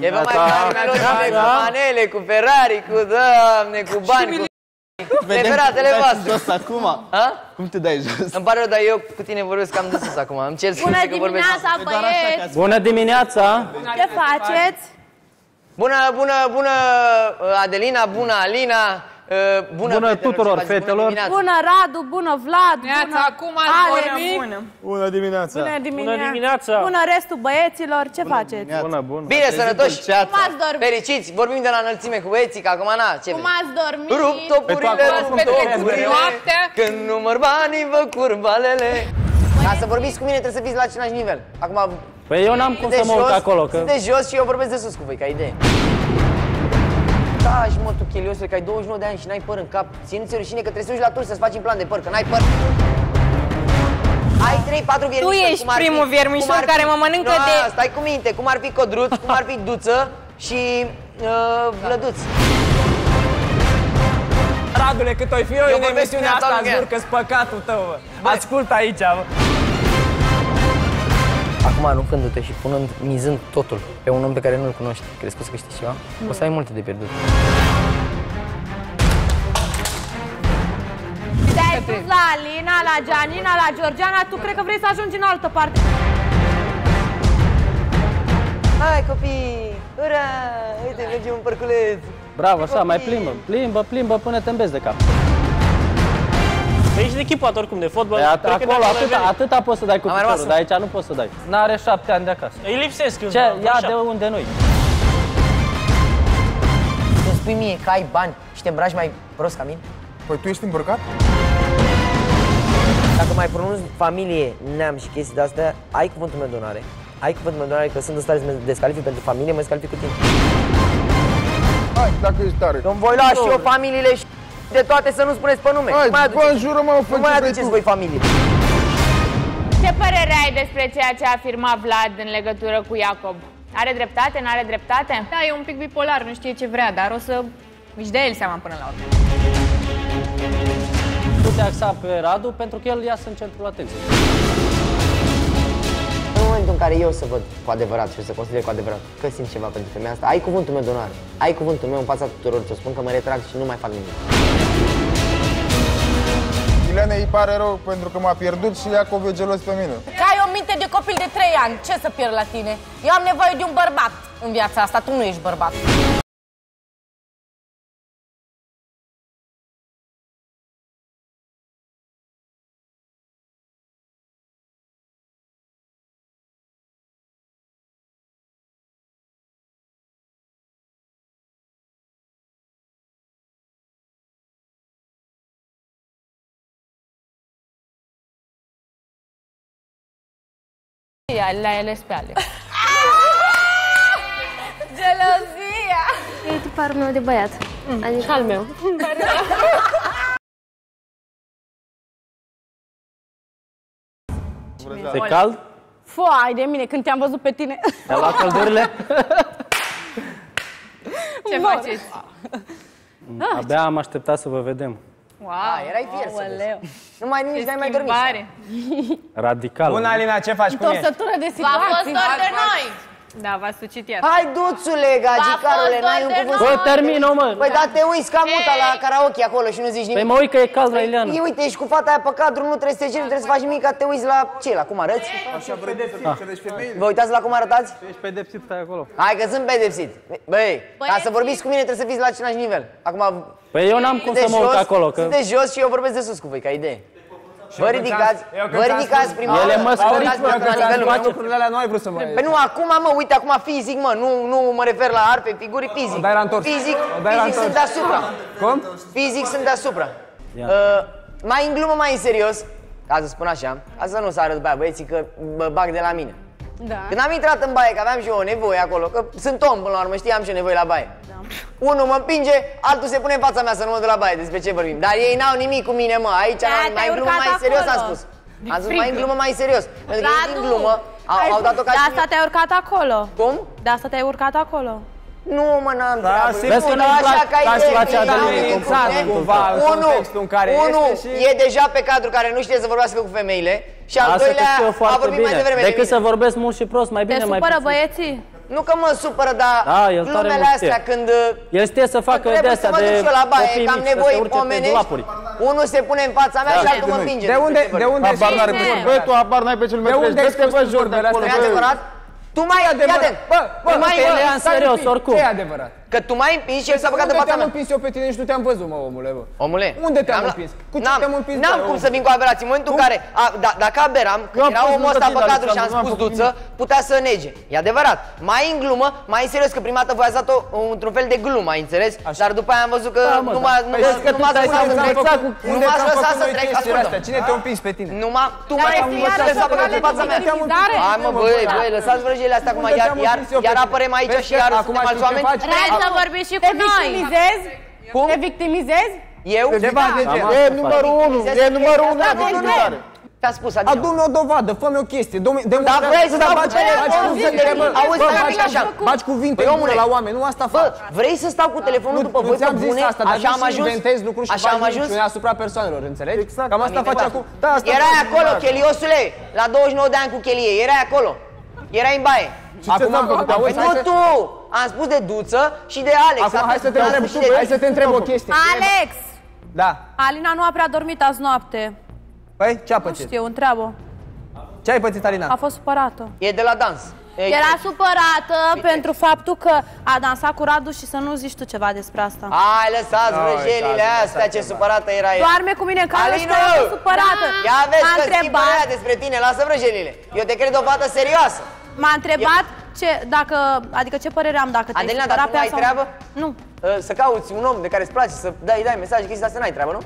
E vă mai fain cu manele, cu Ferrari, cu doamne, cu bani, cu... Preferatele voastre. jos acum. Ha? Cum te dai jos? Îmi pare rău, dar eu cu tine vorbesc cam de sus acum. Îmi cer Bună scuze că vorbesc. dimineața, băieți! Bună dimineața! Ce faceți? Bună, bună, bună uh, Adelina, bună Alina, uh, bună, Bună fetelor, tuturor ce faceți? fetelor. Bună dimineața. Bună Radu, bună Vlad, Neața, bună acum ați Alex. vorbit? Bună dimineața! Bună dimineața! Bună dimineața! Bună restul băieților, ce faceți? Bună, bună! Bine, sănătoși, Cum ați dormit? fericiți, vorbim de la înălțime cu băieții, că acum na, ce Cum vrei? ați dormit? Rup topurile, rup topurile, noaptea? când număr banii vă curbalele. Ca să vorbiți cu mine trebuie să fiți la același nivel. Acum, Păi eu n-am cum să sunteți mă urc jos, acolo, că... sunteți jos și eu vorbesc de sus cu voi, ca idee. Da, și mă, tu cheliosule, că ai 29 de ani și n-ai păr în cap. Ție nu ți rușine că trebuie să duci la tur să-ți faci implant de păr, că n-ai păr. Ai 3-4 viermișori, ești cum ar fi- primul viermișor cum ar fi- care mă mănâncă Nu, de- Stai cu minte, cum ar fi codruț, cum ar fi duță și uh, vlăduț. Radule, cât o fi eu, Eu în vorbesc emisiunea cu asta toată îți lumea. urcă păcatul tău, bă. Ascultă aici, bă. Acum, aruncându-te și punând, mizând totul pe un om pe care nu-l cunoști, crezi că o să câștigi ceva? O să ai multe de pierdut. Te-ai pus la Alina, la Gianina, la Georgiana, tu cred că vrei să ajungi în altă parte. Hai copii! Ura! Uite, mergem în parculeț! Bravo, așa, mai Copii. plimbă, plimbă, plimbă până te îmbezi de cap. Păi ești echipat oricum de fotbal. Păi at- cred că acolo, dacă atâta, mai atâta poți să dai cu Am mai rămas piciorul, dar aici nu poți să dai. N-are șapte ani de acasă. veni. Îi lipsesc Ce? câțiva, Ia așa. de unde nu-i? Tu îmi spui mie că ai bani și te îmbraci mai prost ca mine? Păi tu ești îmbrăcat? Dacă mai pronunți familie, neam și chestii de-astea, ai cuvântul meu de onoare. Ai cuvântul meu de onoare că sunt în stare să mă descalific pentru familie, mă descalific cu tine. Hai, dacă ești tare. Eu îmi voi lua și eu familiile și de toate să nu spuneți pe nume. Hai, nu mai bă, aduceți, jură-mă, fă nu mai ce vrei aduceți tu. voi familie. Ce părere ai despre ceea ce a afirmat Vlad în legătură cu Iacob? Are dreptate? N-are dreptate? Da, e un pic bipolar, nu știe ce vrea, dar o să își dea el seama până la urmă. Tu te axa pe Radu pentru că el iasă în centrul atenției. În momentul în care eu să văd cu adevărat și să consider cu adevărat că simt ceva pentru femeia asta, ai cuvântul meu de onoare. Ai cuvântul meu în fața tuturor, să spun că mă retrag și nu mai fac nimic. Ileana îi pare rău pentru că m-a pierdut și Iacov e gelos pe mine. Că ai o minte de copil de 3 ani, ce să pierd la tine? Eu am nevoie de un bărbat în viața asta, tu nu ești bărbat. Le ales pe Alex. Gelozia! E tiparul meu de băiat. Adică al meu. Te cald? Foai de mine, când te-am văzut pe tine. Te-a luat căldurile? Ce faceți? Abia am așteptat să vă vedem. Wow, Ah, erai fier să Aoleu. Nu mai nici n-ai mai dormit. Schimbare. Radical. Bună, Alina, ce faci? Cum ești? Torsătură de V-a fost situații. dor de noi! Da, v-a sucit iar. Hai, duțule, gagicarule, n-ai un cuvânt. Bă, termină, mă! Păi da, te uiți ca muta la karaoke acolo și nu zici Păi nimic. mă uit că e cald la Ileana. Ei, uite, ești cu fata aia pe cadru, nu trebuie să te ceri, nu trebuie să faci nimic, ca te uiți la ce, la cum arăți? Așa vrei să înțelegi femeile? Vă uitați la cum arătați? Ești pedepsit, stai acolo. Hai că sunt pedepsit. Băi, ca să vorbiți cu mine trebuie să fiți la același nivel. Acum, Păi eu n-am cum să sunteți mă urc jos, acolo, că... sunteți jos și eu vorbesc de sus cu voi, ca idee. Vă ridicați, eu când vă ți-am ridicați spus- prima Ele oară, mă vă sperie, ridicați mă, la Că ți-am nivelul spus meu. lucrurile alea, nu ai vrut să mă... Păi nu, acum, mă, uite, acum fizic, mă, nu, nu mă refer la arpe, figuri, fizic. O dai la întors. Fizic, O dai la fizic sunt întors. deasupra. Cum? Fizic sunt deasupra. Ia. Uh, mai în glumă, mai în serios, ca să spun așa, ca să nu sară după aia băieții că mă bag de la mine. Da. Când am intrat în baie, că aveam și eu o nevoie acolo, că sunt om până la urmă, știam ce nevoie la baie. Unul mă împinge, altul se pune în fața mea să nu mă duc la baie, despre ce vorbim. Dar ei n-au nimic cu mine, mă, aici Da, mai te-ai în glumă, urcat mai în serios am acolo. spus. Am spus mai în glumă, mai în serios. Pentru că ei din Radu, glumă au, ai au dat-o ca De și asta te-ai urcat acolo. Cum? De asta te-ai urcat acolo. Nu, mă, n-am Da, treabă. sigur. Vezi că Nu, nu-i așa place- ca ca idee, să face e Adeline idee, cumva, e cumva, în Unul, contextul în care unul este și- e deja pe cadru care nu știe să vorbească cu femeile Și al Asta te doilea știu a foarte vorbit mai bine. devreme de Decât mine. să vorbesc mult și prost, mai Te bine mai supără puțin. băieții? Nu că mă supără, dar Da, el tare glumele mult astea știe. când El știe să facă trebuie de să astea mă de duc și eu la baie, copii că am mici, să nevoi se urce pe omenești. dulapuri. Unul se pune în fața mea și altul mă împinge. De unde, de unde Habar n-are știi? pe Băi, tu habar n-ai pe cel mai De unde treci. ai Dă-te, scos bă, tu jos de vorbele acolo, astea? Nu e bă. adevărat? Tu mai E adevărat. Iată, Bă, bă, nu mai bă, le ia în stai un serios, pic. oricum. Ce e adevărat? Că tu m-ai împins și el s-a băgat în Unde fața te-am mea. împins eu pe tine și nu te-am văzut, mă, omule, bă? Omule, Unde te-am am- împins? Cu ce N-am- te-am împins, N-am bă, cum om? să vin cu aberații. În momentul în care, a, da, dacă aberam, când am era fost omul lângă ăsta tine, pe cadru și am Alexandru, n-am spus făcut duță, putea să nege. E adevărat. Mai în glumă, mai în serios, că prima dată voi ați dat-o într-un fel de glumă, ai înțeles? Dar după aia am văzut că Da, mă, nu da. m-a- nu Păi m-a- zici că nu tu m-ați stai lăsat să să trec. învățat cu Nu unde m-ați te-am lăsat făcut să noi trec. chestiile astea? Ascultă. Cine te-a împins pe tine? Nu m-a, tu m-ai împins și el s-a băgat în fața mea. Hai mă, băi, băi, lăsați vrăjile astea acum, Unde iar, te-am iar, împins eu pe iar tine? apărem aici Vezi și că iar acum suntem alți știi ce oameni. Faci? Vrei să vorbiți și Te cu noi? victimizezi? Cum? Te victimizezi? Eu? Ceva de Cam genul. asta E fac. numărul 1, e numărul 1 Da, de victimizare. Te-a spus, adică. Adu-mi o dovadă, fă-mi o chestie. Dom- Dar demonstrează- vrei să Da, dau cu baci- telefon? baci cuvinte, Auzi, bă. auzi, Bă, stai baci- așa. Baci cuvinte Băi, în omule. gură la oameni, nu asta Bă, fac. vrei să stau cu telefonul după nu voi pe ți-am zis bune? asta, dar Așa am nu și ajuns? inventezi lucruri și Așa am faci ajuns? minciune asupra persoanelor, înțelegi? Exact. Cam asta Am faci inventat. acum. Da, asta Erai faci acolo, acum. Cheliosule, la 29 de ani cu chelie, erai acolo. Erai în baie. Și ce ți-am făcut? auzi, Păi hai nu să- tu! Am spus de Duță și de Alex. Acum hai Atât. să te N-am întreb, spus și de- hai să te întreb o chestie. Alex! Da. Alina nu a prea dormit azi noapte. Păi, ce a Nu pățit? știu, întreabă. Ce ai pățit, Alina? A fost supărată. E de la dans. Ei, Era supărată pentru faptul că a dansat cu Radu și să nu zici tu ceva despre asta. Hai, lăsați vrăjelile astea, ce supărată era ea. Doarme cu mine în cameră și Alina! că a fost supărată. Ia vezi M-a că schimbă întrebat, aia despre tine, lasă vrăjelile. Eu te cred o fată serioasă. m-a întrebat ce, dacă, adică ce părere am dacă te-ai Adelina, supărat dar tu pe n-ai ea sau- treabă? Nu. Uh, Să cauți un om de care îți place, să dai, dai mesaje, chestii astea, n-ai treabă, nu?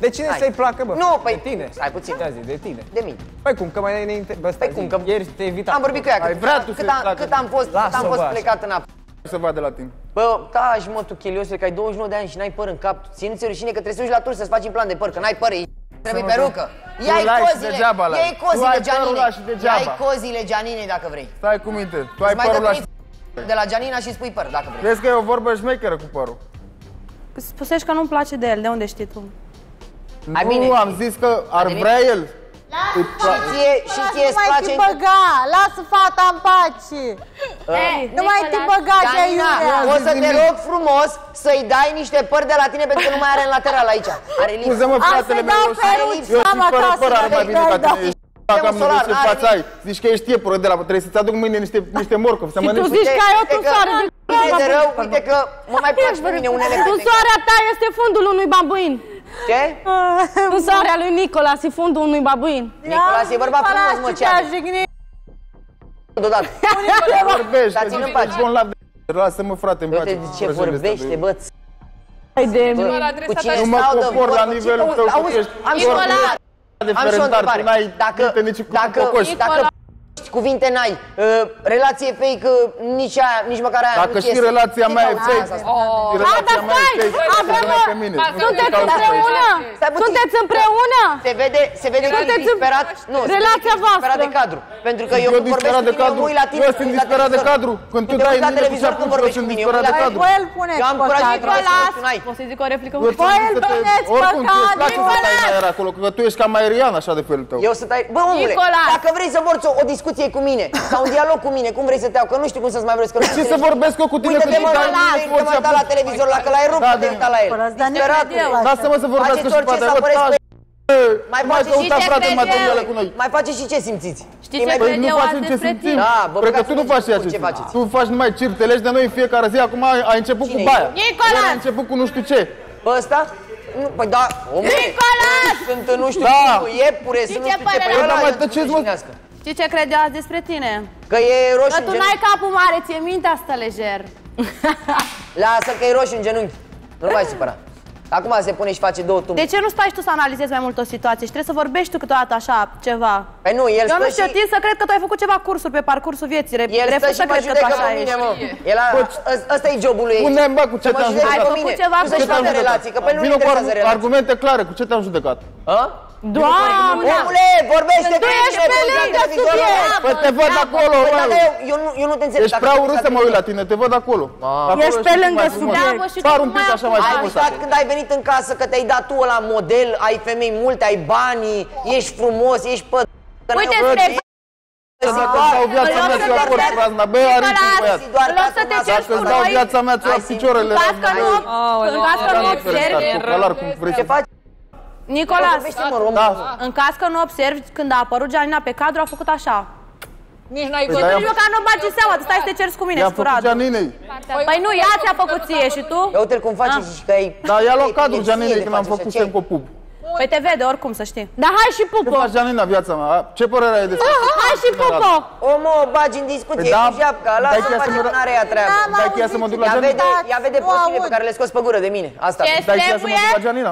De cine Hai. să-i placă, bă? Nu, păi- De tine. Stai puțin. Ia zi, de tine. De mine. Păi cum, că mai ne... ne bă, stai, Păi cum, zi. că Ieri te invita. am vorbit cu ea, Ai cât, vrea tu cât, să-i am, placă. cât am fost, cât am Lasă-o, fost bă, așa. plecat în apă. Să vadă la tine. Bă, taci mă tu, Cheliosule, că ai 29 de ani și n-ai păr în cap. Ție-ți rușine că trebuie să duci la tur să-ți faci implant de păr, că n-ai păr, e- trebuie perucă. Ia-i l-ai și cozile, degeaba l-ai. ia-i Tu cozile ai părul Gianine. ăla și degeaba. Ia-i cozile Gianine dacă vrei. Stai cu minte. Tu ai Îți mai dă părul la... trimiți de la Gianina și spui păr dacă vrei. Vezi că e o vorbă șmecheră cu părul. Spusești că nu-mi place de el, de unde știi tu? Hai Nu, bine. am zis că ar Adeline. vrea el. Îi Și pla- ție, și ție îți place... băga, lasă fata în pace. Nu mai te băga de Gianina, aiurea. o să te rog frumos să-i dai niște păr de la tine pentru că nu mai are în lateral aici. Are lipsă. Scuze-mă, Am fratele să meu, dau eu peruci, sunt- eu am sunt fără acasă, păr, are mai bine da, ca da. tine. Ești Dacă am solar, ce n-are față ai, zici că ești iepură de la trebuie să-ți aduc mâine niște, niște morcovi să Și tu mânci. zici că ai o Uite că- tunsoare de... Uite de rău, uite că mă mai place pe mine unele fete. Tunsoarea ta este fundul unui babuin. Ce? Tunsoarea lui Nicolas e fundul unui babuin. Nicolas e bărbat frumos, mă, ce are? Deodată. Vorbești, Dar că ține zici pace. bun la Lasă-mă, frate, îmi place. Uite ce vrăjile astea, vorbește, băi. bă. Hai de... Cu cine Nu mă stau de copor la vorbă? nivelul Ce- tău, că Auzi, tu ești am și o foarte întrebare. de Am și o ferentar, întrebare. tu n-ai Dacă, minte nici cu dacă, cocoș. Dacă cuvinte n-ai, uh, relație fake, uh, nici aia, nici măcar aia Dacă nu și iese. relația Ce mea e cauți? fake, Asta, asta. și relația mea e fake, avem nu o- pe mine. Nu te Sunteți cauți pe aici. împreună? Stai puțin. Sunteți împreună? Se vede, se vede că e Sunteți în- disperat, nu, se vede Relația că e disperat voastră. de cadru. Pentru că eu Eu când vorbesc disperat cu de tine, eu cadru. mă uit la tine. Eu mă sunt uit la disperat de televizor. cadru. Când tu te dai uiți la mine cu televizor ceapul când jos, vorbești sunt cu mine. Eu mă disperat uit de la cadru. Bă, el puneți Eu am curaj păcat. să Nicolas! tu n-ai. Poți să zic o replică? Eu ți-am Bă, zis el că te- puneți Oricum, ți păcat, place să Nicolas! stai în aer acolo, că tu ești ca Mairian așa de felul tău. Eu să tai... Bă, omule, Nicolas! dacă vrei să vorți o, o discuție cu mine sau un dialog cu mine, cum vrei să te iau? Că nu știu cum să-ți mai vorbesc. Că nu Ce să vorbesc eu cu tine Uite-te când mă, tu dai la mine te forța mai la televizor, la că l-ai rupt, Da, te da. uita la el. Dar ne Disperatul. cred eu. Lasă-mă să vorbească Faceți și orice poate să vă păreți taci. Mai Mai faceți și căuta ce frate cred materiale eu. cu noi. Mai faceți și ce simțiți? Știi E ce mai- Păi cred nu eu facem azi ce despre simțim. tine? Da, bă, Cred că băgați tu nu mâinile faci ceea în ce cur, ce simți. faceți? Tu faci numai cirtelești de noi în fiecare zi, acum ai, ai început cu Cine e? baia. Nicolas! Ieri ai început cu nu știu ce. Pe ăsta? Nu, păi da, omule. Nicolas! Sunt nu știu Da. ce, iepure, sunt nu ce știu ce. părere Păi am? ăla Da, mă, e de ce mă- rușinească. Știi ce cred eu azi despre tine? Că e roșu Că în tu genunchi. n-ai capul mare, ție mintea stă lejer. Lasă că e roșu în genunchi. Nu mai supăra. Acum se pune și face două tumbe. De ce nu stai și tu să analizezi mai mult o situație și trebuie să vorbești tu câteodată așa ceva? Păi nu, el Eu stă nu știu, și... tind să cred că tu ai făcut ceva cursuri pe parcursul vieții. Re- El stă refuz și să mă cred că tu judecă așa pe mine, ești. mă. El a, ăs- ăsta e jobul lui. Unde bă, cu ce Să mă te-am judece judecat? pe Ai mine. făcut ceva Nu cu să-și ce facă te-am relații, că pe el nu Vino cu interesează argu- relații. argumente clare, cu ce te-am judecat? Hă? Doamne! Omule, vorbește Tu cu ești tine, pe tu lângă la televizor, subiect. mă. Păi te văd acolo, Păi, mă. dacă eu, eu, nu, eu nu te înțeleg. Ești dacă prea nu urât ești să mă uit la televizor. tine, te văd acolo. Acolo Ești pe știi lângă mai frumos. subiect. Da, bă, și tu Par un cum pic ai așa mai Ai frumos. uitat când ai venit în casă că te-ai dat tu la model, ai femei multe, ai banii, ești frumos, ești pă... Uite Bă, spre Dacă îți dau viața mea, ți-o apăr cu razna. Bă, are tu băiat. doar În loc să te ceri Dacă cu îți dau noi, viața mea, ți-o Ai ap picioarele. în caz că nu, în caz că nu Da, observi, Cocalar, cum vrei Ce să faci? Nicolas, Vorbește-mă, român. Da. în caz că nu observi, când a apărut Gianina pe cadru, a făcut așa. nici noi Păi cu da, Nici măcar nu bagi seama, tu stai să te ceri cu mine I-a și cu făcut Radu. Gianinei. Păi nu, ea ți-a făcut ție și tu? Ia uite-l cum face și că ai... Da, i-a luat Ei, cadrul ție Gianinei de când am face făcut așa, semn ce? cu pub. Păi te vede oricum, să știi. Dar hai și Ce pupo! faci, Gianina, viața mea? Ce părere ai despre Hai și pupo! Omă, o bagi în discuție, Păi da, e cu japca, dai lasă-mă cheia să face mă- că n-are ea treabă. Dai cheia să mă duc la Ia Gianina? vede, ia vede Nu postile pe aud. care le scoți pe gură de mine, asta. Ce Dai cheia să mă duc la trebuie?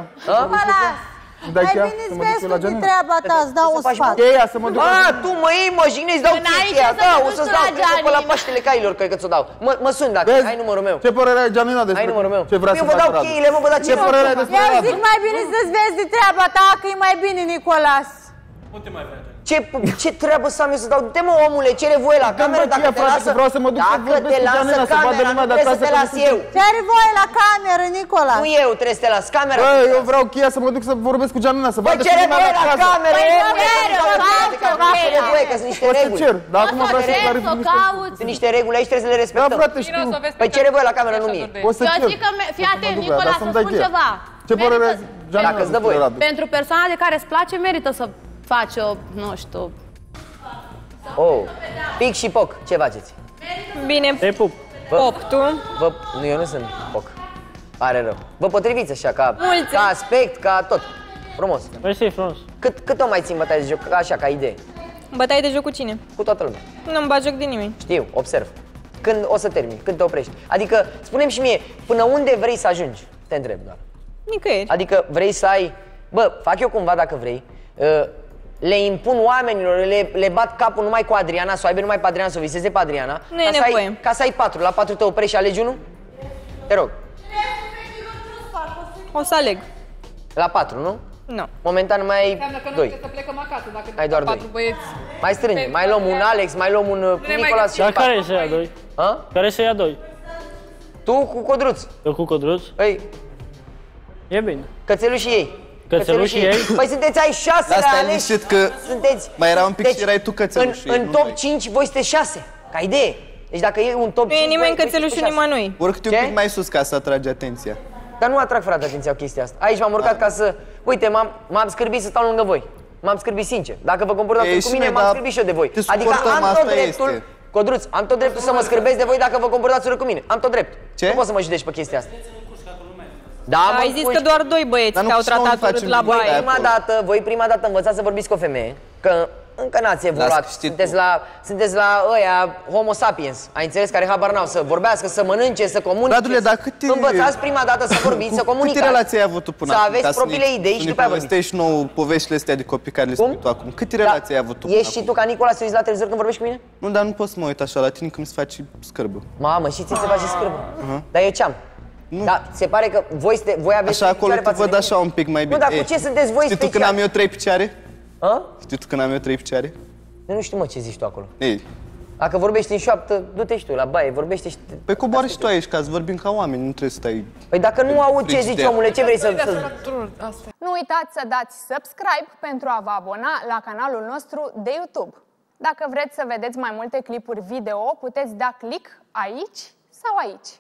Gianina? Nicolas, Dai mai cheia bine să îți mă duc vezi eu la tu din Gianina? treaba ta, îți dau un faci, sfat. Cheia să mă duc la A, Gianina? tu mă iei, mă jignezi, îți dau Când ai cheia, ce să da, te o duci să-ți tu dau, la cred că pe la Gianina. Paștele Cailor, cred că ți-o dau. Mă, mă sun dacă Vezi? ai numărul meu. Ce părere ai, Gianina, despre Ai numărul meu. ce vrea Eu să vă facă dau Radu? cheile, mă, vă dați Ce părere ai despre Eu Radu? zic mai bine să-ți vezi de treaba ta, că e mai bine, Nicolas. Ce, ce treabă să am eu să dau? Du-te mă, omule, cere voie la cameră bă, dacă cheia, te frate, lasă. că vreau să mă duc să Dacă vorbesc te cu lasă Gianina, să vadă camera, nu lumea de trebuie să acasă te că las nu eu. Ce are voie la cameră, Nicolas? Nu eu trebuie să te las, camera. Bă, eu vreau cheia să mă duc să vorbesc cu Gianina, să Păi vadă și cere lumea voie de la acasă. cameră, Păi, omule, cere, că nu caută că nu cere cheia. voie, că sunt niște O să reguli. cer, dar acum vreau să Vrei să o clarific niște... cauți? Sunt niște reguli aici, trebuie să le Da, respectăm. frate, știu. Păi cere voie la cameră, nu mie. O să Eu cer. zic că, me- fii atent, duc, Nicola, dar să să-mi dai spun cheia. ceva. Ce părere ai, Merită- Gianina, Dacă îți dă despre voie. Radu? Pentru persoana de care îți place, merită să faci o, nu știu, Oh, pic și poc, ce faceți? Bine, Te pup. pop, tu? Vă, nu, eu nu sunt poc. Pare rău. Vă potriviți așa, ca, Mulți. ca aspect, ca tot. Frumos. Mersi frumos. Cât, cât o mai țin bătaie de joc, ca așa, ca idee? Bătaie de joc cu cine? Cu toată lumea. Nu-mi bat joc de nimeni. Știu, observ. Când o să termini, când te oprești. Adică, spunem și mie, până unde vrei să ajungi? Te întreb doar. Nicăieri. Adică vrei să ai... Bă, fac eu cumva dacă vrei. uh, Le impun oamenilor, le, le bat capul numai cu Adriana, să o aibă numai pe Adriana, să o viseze pe Adriana. Nu e ca să ai, nevoie. ca să ai patru. La patru te oprești și alegi unul? Te rog. O să aleg. La patru, nu? Nu. Momentan mai ai doi. să plecăm acasă dacă Ai doar patru doi. băieți. Mai strânge, mai luăm un Alex, mai luăm un uh, mai Nicolas și Dar patru. care să ia doi? Ha? Care să ia doi? Tu cu Codruț. Eu cu Codruț? Păi, E bine. cățelul și ei. Cățelul și ei? Păi sunteți ai șase Dar stai aleși. liniștit că Sunteți. mai era un pic și erai tu cățelul în, și ei, în nu top noi. 5 voi sunteți 6. Ca idee. Deci dacă e un top Nu 5 e nimeni voi- voi cățelușul sunteți șase. nimănui. Urcă-te Ce? un pic mai sus ca să atragi atenția. Dar nu atrag frate atenția cu chestia asta. Aici m-am urcat ca să... Uite, m-am, m-am scârbit să stau lângă voi. M-am scârbit sincer. Dacă vă comportați Ei, cu și mine, noi, m-am dar scârbit și eu de voi. te Adică suportăm, am tot asta dreptul... este. Codruț, am tot dreptul să mă scârbesc de voi dacă vă comportați urât cu mine. Am tot drept. Ce? Nu poți să mă judești pe chestia asta. Da, mă Ai zis încuci. că doar doi băieți Dar nu te-au și noi tratat facem urât la bine. Voi baie. Aia prima acolo. dată, voi prima dată învățați să vorbiți cu o femeie, că încă n-ați evoluat. Las știi Sunteți tu. la, sunteți la ăia homo sapiens. Ai înțeles? Care habar n-au să vorbească, să mănânce, să comunice. Radule, dar câte- Învățați prima dată să vorbiți, să comunicați. Câte relații ai avut tu până Să acum? aveți ca să propriile ne- idei să și ne după aia vorbiți. povestești nou poveștile astea de copii care le Cum? spui tu acum. Câte relații ai avut tu până Ești și tu ca Nicola să uiți la televizor când vorbești cu mine? Nu, dar nu pot să mă uit așa la tine când îți faci scârbă. Mamă, și ți se face scârbă. Dar eu ce-am? Da, se pare că voi, ste, voi aveți Așa acolo picioare te față văd de așa mine. un pic mai bine. Nu, dar cu Ei, ce sunteți voi Știi tu când special? am eu trei picioare? A? Știi tu când am eu trei picioare? Eu nu știu, mă, ce zici tu acolo. Ei, Dacă vorbești în șoaptă, du-te și tu la baie, vorbește și... păi coboară și tu aici ca să vorbim ca oameni, nu trebuie să stai... Păi dacă nu aud ce zici, Frigider. omule, ce vrei să... să... Nu uitați să dați subscribe pentru a vă abona la canalul nostru de YouTube. Dacă vreți să vedeți mai multe clipuri video, puteți da click aici sau aici.